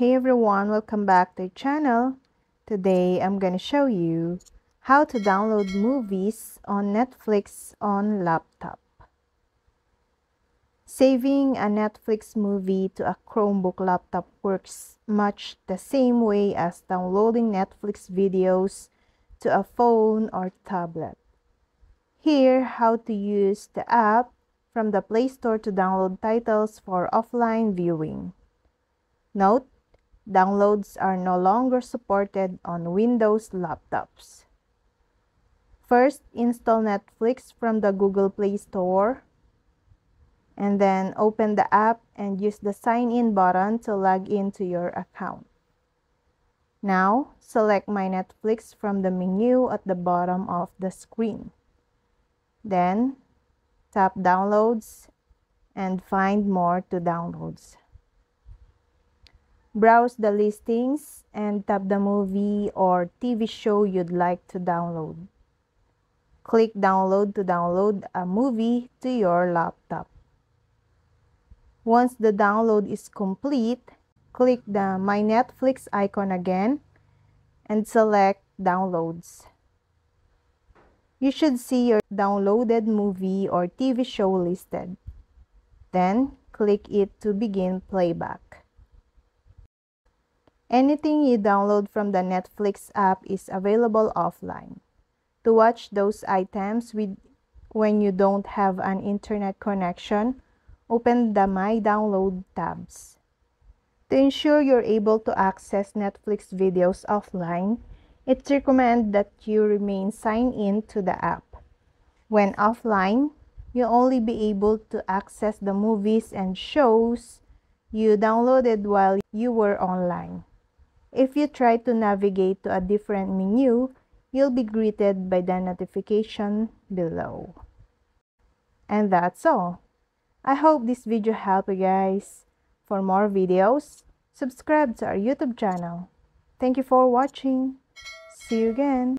Hey everyone, welcome back to the channel. Today I'm gonna show you how to download movies on Netflix on laptop. Saving a Netflix movie to a Chromebook laptop works much the same way as downloading Netflix videos to a phone or tablet. Here, how to use the app from the Play Store to download titles for offline viewing. Note, downloads are no longer supported on Windows laptops. First, install Netflix from the Google Play Store and then open the app and use the sign in button to log into your account. Now, select My Netflix from the menu at the bottom of the screen. Then, tap Downloads and find More to Downloads. Browse the listings and tap the movie or TV show you'd like to download. Click Download to download a movie to your laptop. Once the download is complete, click the My Netflix icon again and select Downloads. You should see your downloaded movie or TV show listed. Then, click it to begin playback. Anything you download from the Netflix app is available offline. To watch those items with, when you don't have an internet connection, open the My Download tabs. To ensure you're able to access Netflix videos offline, it's recommended that you remain signed in to the app. When offline, you'll only be able to access the movies and shows you downloaded while you were online. If you try to navigate to a different menu, you'll be greeted by the notification below. And that's all. I hope this video helped you guys. For more videos, subscribe to our YouTube channel. Thank you for watching. See you again.